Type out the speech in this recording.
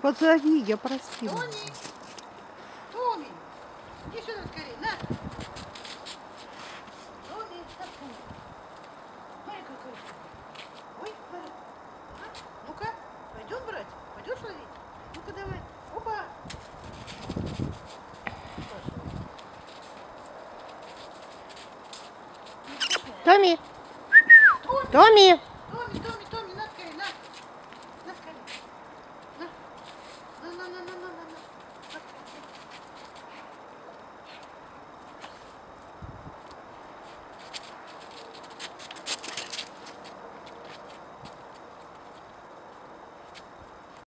Позови, я просила. Тони! Томи! Иди сюда скорее, на! Томи, так, Томи. Смотри, какой. Ой, смотри. А? Ну-ка, пойдем брать? Пойдешь ловить? Ну-ка давай. Опа! Томми! Томми! no, no, no, no, no.